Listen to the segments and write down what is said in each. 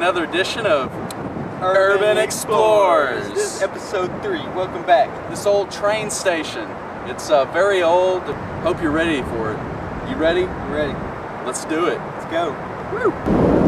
edition of Urban Explorers. This is episode three. Welcome back. this old train station. It's uh, very old. Hope you're ready for it. You ready? You ready? Let's do it. Let's go. Go,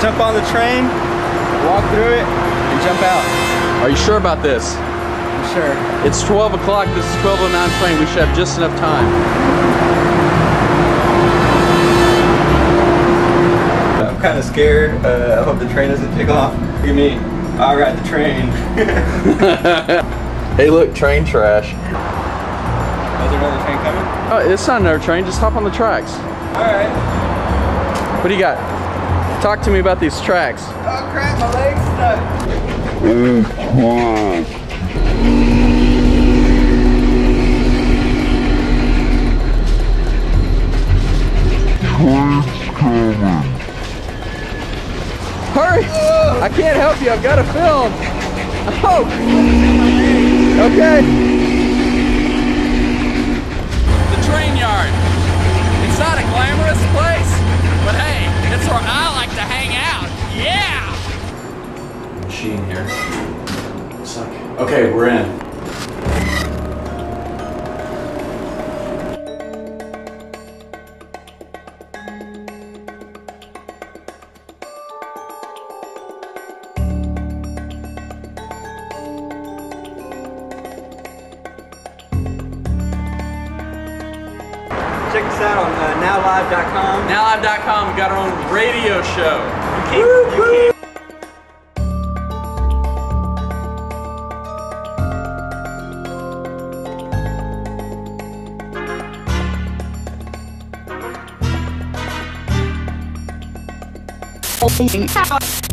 jump on the train, walk through it, and jump out. Are you sure about this? I'm sure. It's 12 o'clock. This is 12:09 train. We should have just enough time. I'm kind of scared. Uh, I hope the train doesn't take off. Look at me. I'll ride the train. Hey, look, train trash. Is there another train coming? Oh, it's not another train. Just hop on the tracks. Alright. What do you got? Talk to me about these tracks. Oh crap, my leg's stuck. Train's coming. Hurry! I can't help you. I've got to film. Oh. Okay. Okay, we're in. Check us out on uh, nowlive.com. NowLive.com. We got our own radio show. You can't, you can't Oh.